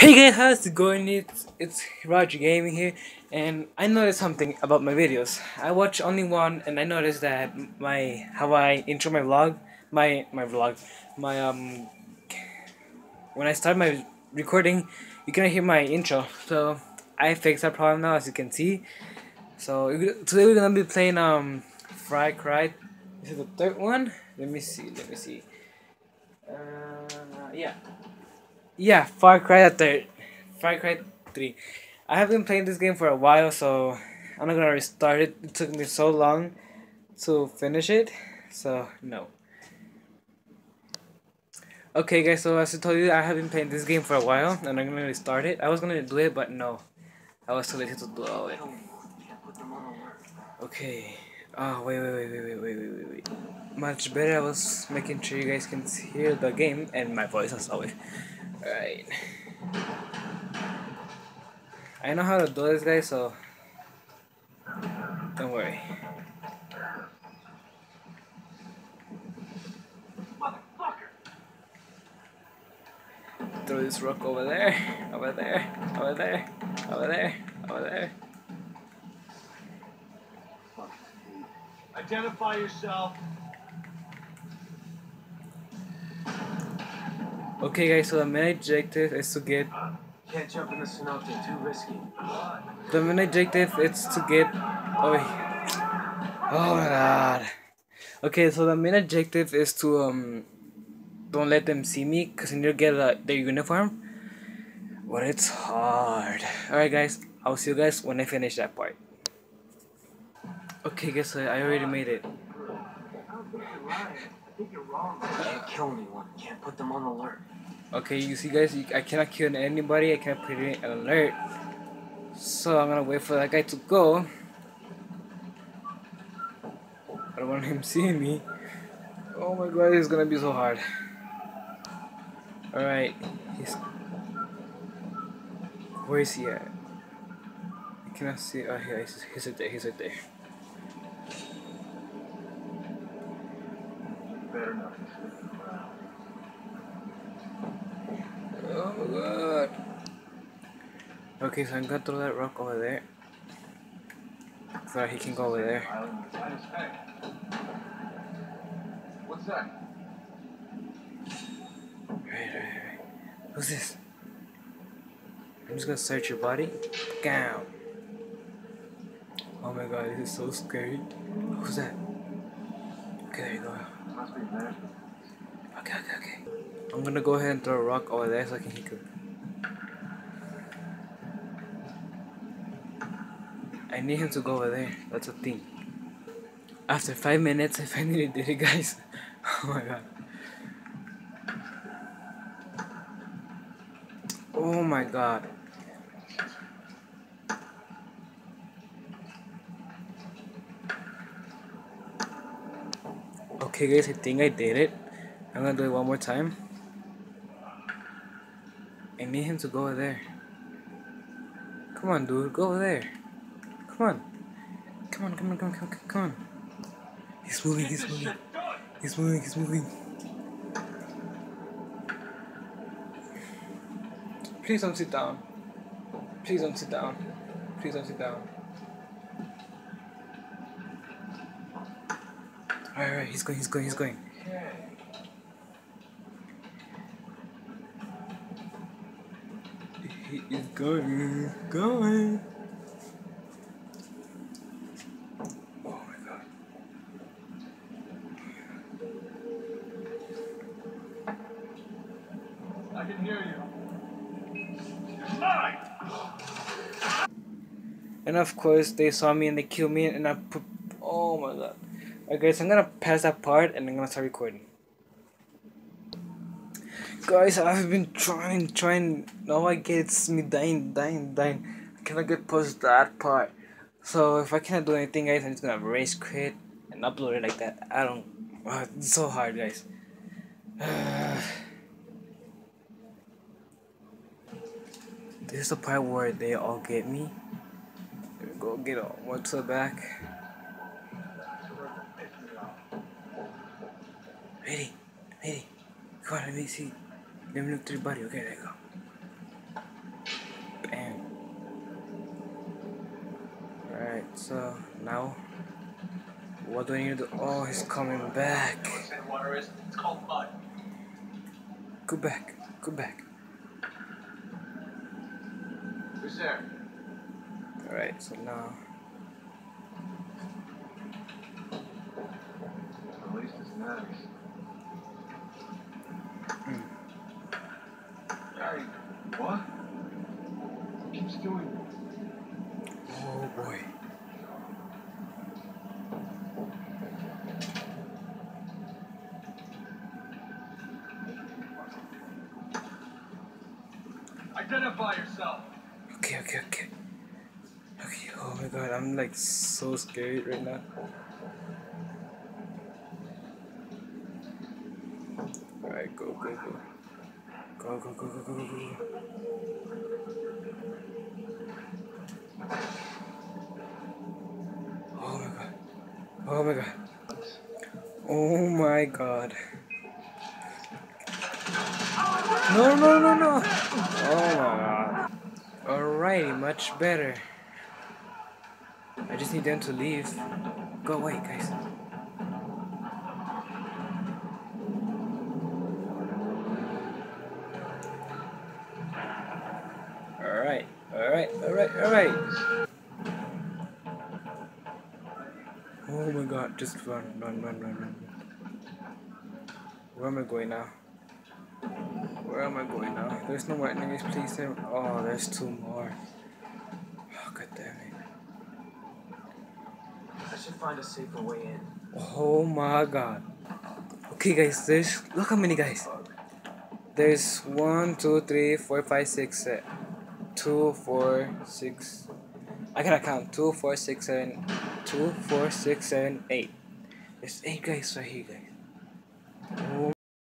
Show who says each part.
Speaker 1: Hey guys, how's it going? It's it's Roger Gaming here, and I noticed something about my videos. I watch only one, and I noticed that my how I intro my vlog, my my vlog, my um when I start my recording, you can hear my intro. So I fixed that problem now, as you can see. So today we're gonna be playing um Fry Cry. This is the third one. Let me see. Let me see. Uh, yeah yeah, Far Cry Third, Far Cry Three. I have been playing this game for a while, so I'm not gonna restart it. It took me so long to finish it, so no. Okay, guys. So as I told you, I have been playing this game for a while, and I'm gonna restart it. I was gonna do it, but no, I was too lazy to do all it. Okay. Oh wait, wait, wait, wait, wait, wait, wait, wait. Much better. I was making sure you guys can hear the game and my voice as always. Alright. I know how to do this, guys, so don't worry. Throw this rock over there, over there, over there, over there, over there.
Speaker 2: Identify yourself.
Speaker 1: Okay, guys, so the main objective is to get
Speaker 2: Can't jump in the cenote, too risky.
Speaker 1: The main objective is to get. Oh, oh my god. Okay, so the main objective is to um, don't let them see me, cause I need to get uh, their uniform. But it's hard. Alright, guys, I'll see you guys when I finish that part. Okay, guys, I already made it.
Speaker 2: Can't kill anyone. Can't put them on alert.
Speaker 1: Okay, you see, guys, I cannot kill anybody. I can't put it in alert. So I'm gonna wait for that guy to go. I don't want him seeing me. Oh my god, it's gonna be so hard. Alright, he's. Where is he at? I cannot see. Oh, yeah, he's, he's right there. He's right there. My god. Okay, so I'm gonna throw that rock over there. So that he can go over there.
Speaker 2: What's that?
Speaker 1: Right, right, right. Who's this? I'm just gonna search your body. Down. Oh my god, this is so scary. Who's that? Okay, there you go.
Speaker 2: Must be there.
Speaker 1: Okay, okay, okay. I'm gonna go ahead and throw a rock over there so I can hit could. I need him to go over there. That's a thing. After five minutes, I finally did it, guys. Oh my god. Oh my god. Okay, guys, I think I did it. I'm gonna do it one more time. Need him to go over there. Come on, dude, go over there. Come on. Come on, come on, come on, come on, come on. He's moving, he's moving. He's moving, he's moving. Please don't sit down. Please don't sit down. Please don't sit down. Alright, alright, he's going, he's going, he's going. He is going, going. Oh my god.
Speaker 2: I can hear you. You're mine!
Speaker 1: And of course, they saw me and they killed me, and I put. Oh my god. Alright, guys, I'm gonna pass that part and I'm gonna start recording. Guys, I've been trying, trying. Now I get me dying, dying, dying. I cannot get past that part. So if I cannot do anything, guys, I'm just gonna rage quit and upload it like that. I don't. Uh, it's so hard, guys. this is the part where they all get me. Go get all to the back. Ready, ready. Come on, let me see. Let me look three body. Okay, there you go. Bam. Alright, so now what do I need to do? Oh, he's coming back. Go back. Go back.
Speaker 2: Who's there?
Speaker 1: Alright, so now.
Speaker 2: At least it's nice. Identify yourself.
Speaker 1: Okay, okay, okay. Okay, oh my god, I'm like so scared right now. Alright, go, go, go. Go, go, go, go, go, go, go. Oh my god. Oh my god. Oh my god. No, no, no, no. Oh my god. Alrighty, much better. I just need them to leave. Go away, guys. Alright, alright, alright, alright. Oh my god, just run, run, run, run, run. Where am I going now? Where am I going now? There's no more enemies, please. There. Oh, there's two more. Oh, god damn it.
Speaker 3: I should find a safer way in.
Speaker 1: Oh my god. Okay, guys, there's. Look how many guys. There's one, two, three, four, five, six, seven. Two, four, six. I gotta count. Two, four, six, seven. Two, four, six, seven, eight. There's eight guys right here, guys. Oh